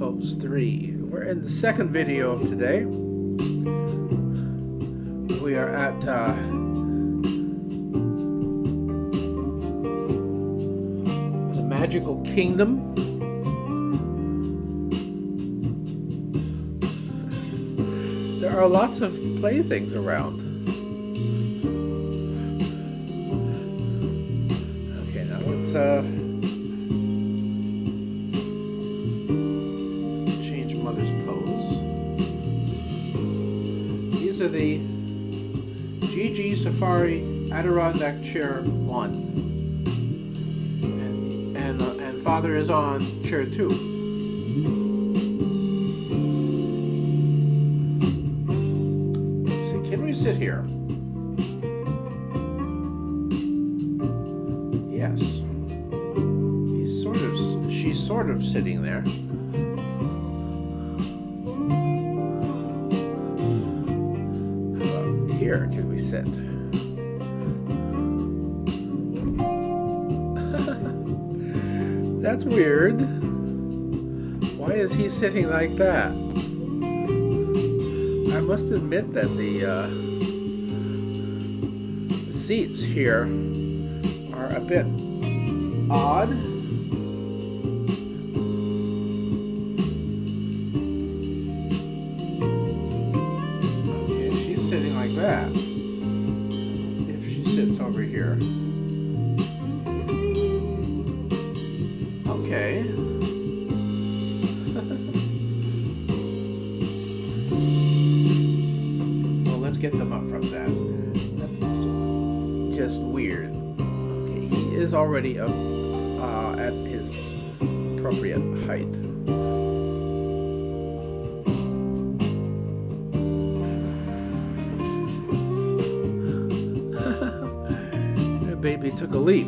Pose 3. We're in the second video of today. We are at uh, the Magical Kingdom. There are lots of playthings around. Okay, now let's uh, the GG Safari Adirondack Chair 1. And, and, uh, and Father is on Chair 2. Let's can we sit here? Yes. He's sort of, she's sort of sitting there. Can we sit? That's weird. Why is he sitting like that? I must admit that the, uh, the seats here are a bit odd. Just weird. Okay, he is already up uh, at his appropriate height. baby took a leap.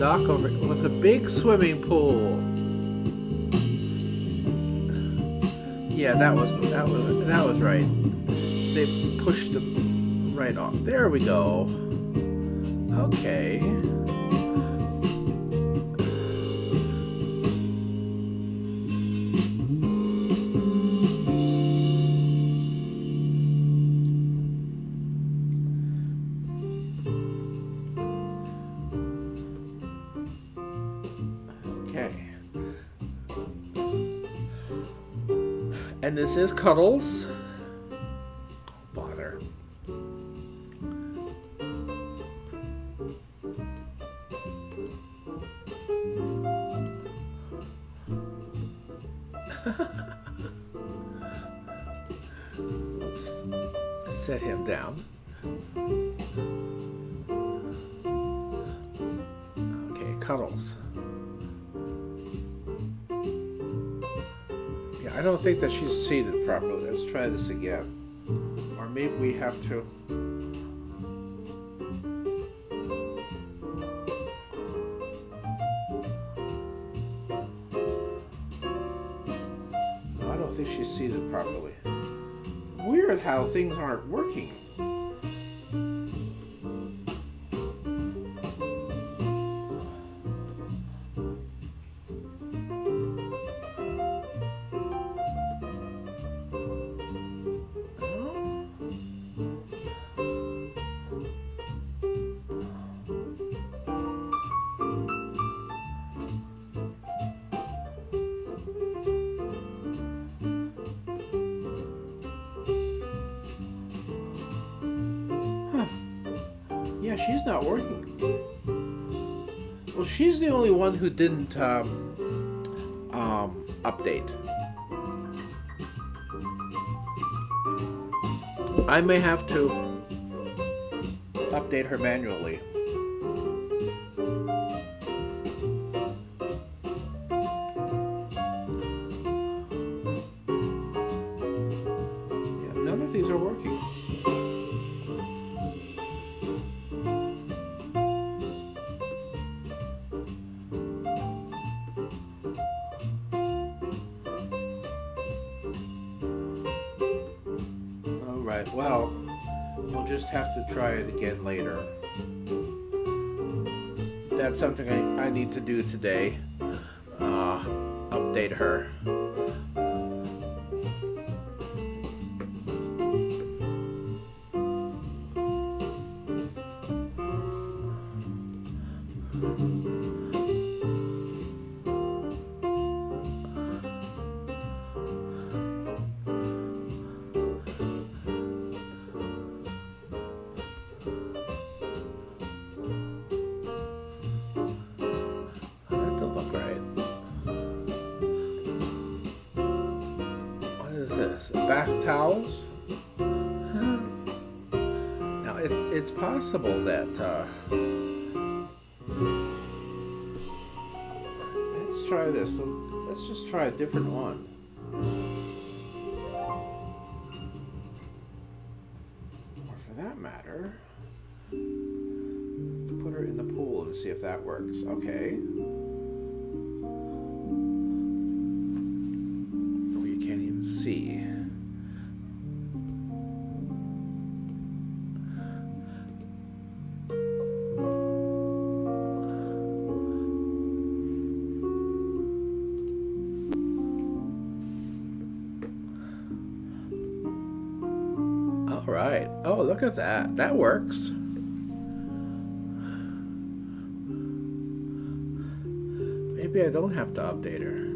Dock over with a big swimming pool. Yeah, that was that was that was right. They pushed them right off. There we go. Okay. And this is Cuddles. Bother. Let's set him down. Okay, Cuddles. I don't think that she's seated properly. Let's try this again. Or maybe we have to. I don't think she's seated properly. Weird how things aren't working. She's not working. Well, she's the only one who didn't um, um, update. I may have to update her manually. Yeah, none of these are working. Just have to try it again later. That's something I, I need to do today. Uh, update her. Bath towels? Now it, it's possible that uh, let's try this. Let's just try a different one. Or for that matter, put her in the pool and see if that works. Okay. Right. Oh, look at that. That works. Maybe I don't have to update her.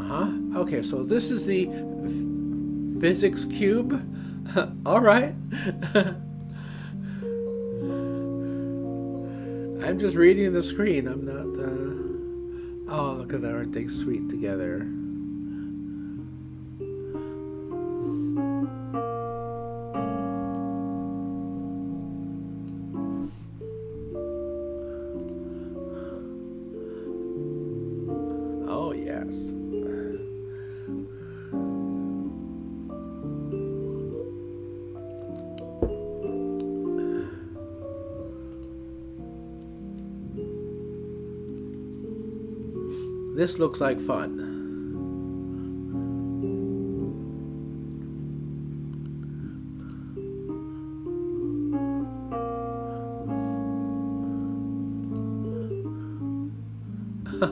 Uh-huh. Okay, so this is the physics cube. All right. I'm just reading the screen. I'm not uh Oh, look at that. Aren't they sweet together? This looks like fun. A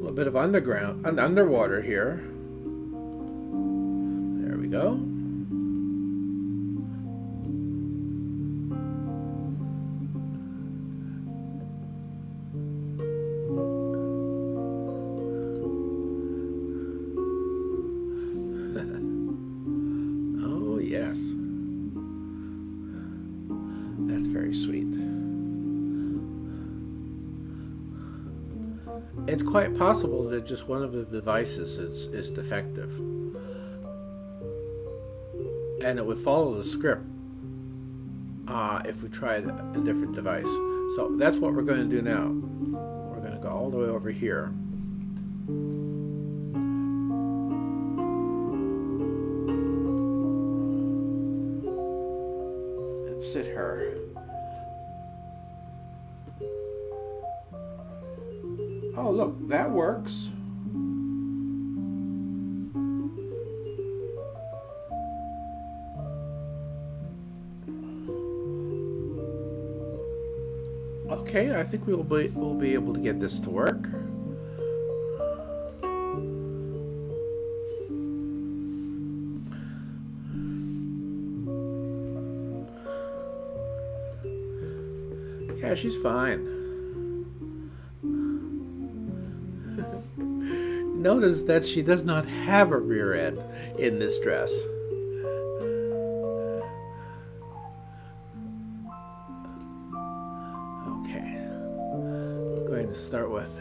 little bit of underground and underwater here. Quite possible that just one of the devices is, is defective. And it would follow the script uh, if we tried a different device. So that's what we're going to do now. We're going to go all the way over here. And sit her. Oh, look, that works. Okay, I think we'll be we'll be able to get this to work. Yeah, she's fine. Notice that she does not have a rear end in this dress. Okay. I'm going to start with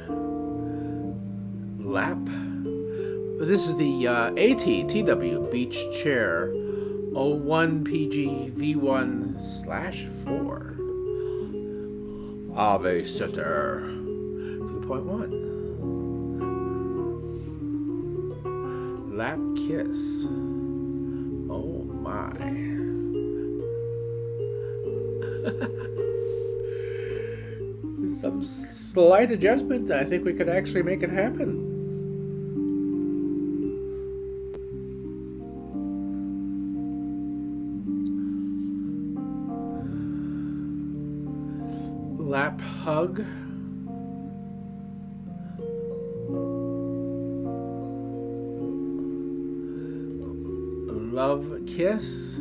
lap. This is the uh, AT TW Beach Chair 01 PG V1 slash 4. AVsitter 2.1. Lap Kiss. Oh my. Some slight adjustment, I think we could actually make it happen. Love kiss.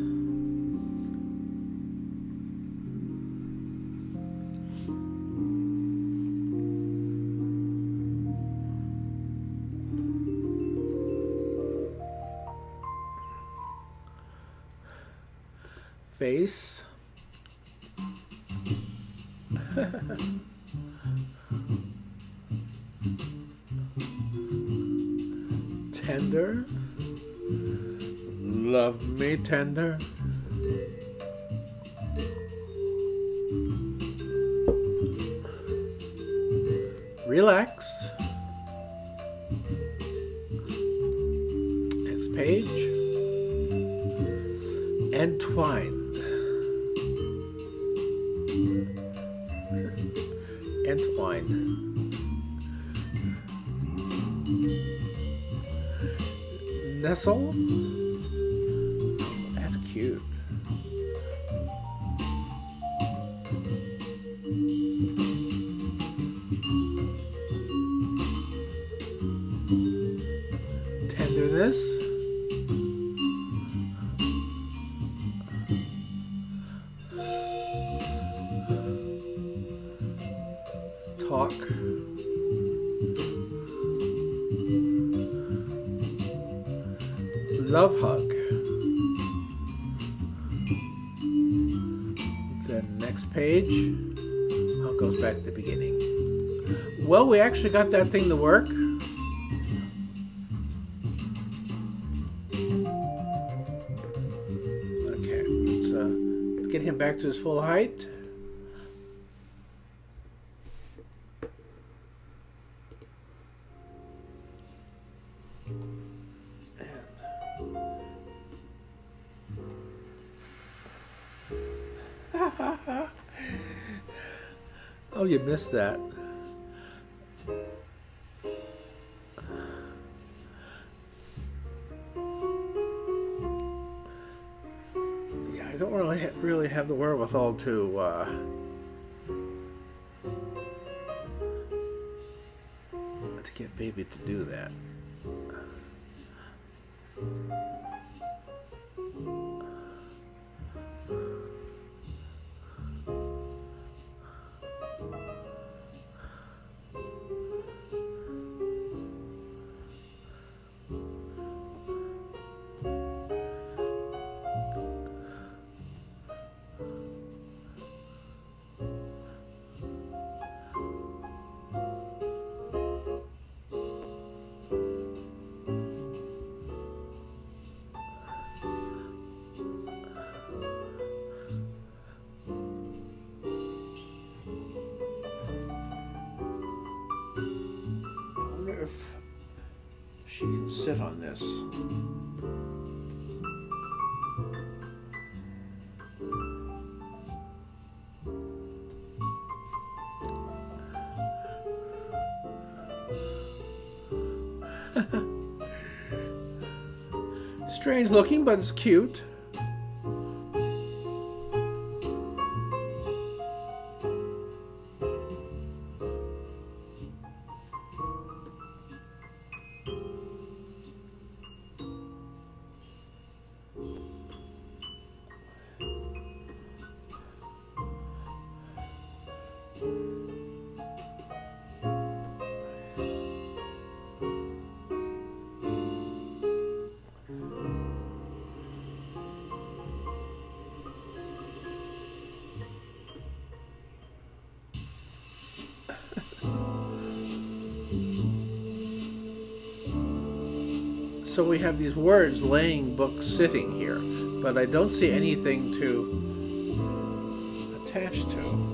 Face. tender. Love me tender. Relax. Next page. Entwined. Entwined. Nestle. Talk. Love hug. The next page oh, goes back to the beginning. Well, we actually got that thing to work. Okay, let's, uh, let's get him back to his full height. oh, you missed that. Yeah, I don't really really have the wherewithal to uh, to get baby to do that. She can sit on this. Strange looking, but it's cute. So we have these words laying books sitting here, but I don't see anything to attach to.